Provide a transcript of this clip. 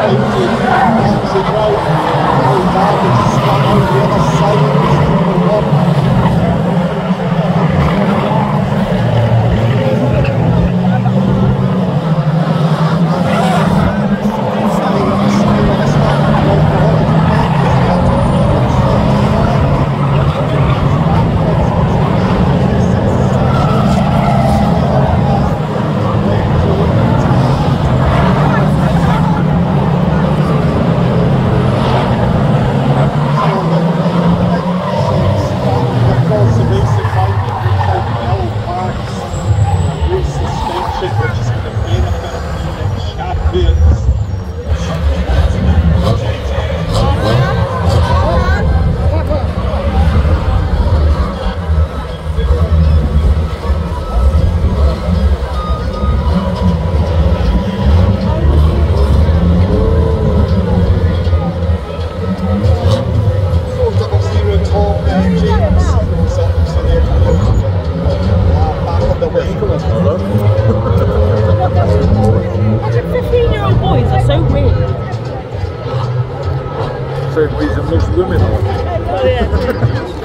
Central, voltado, está na União, sai do Europa. Çok görmeyin ama.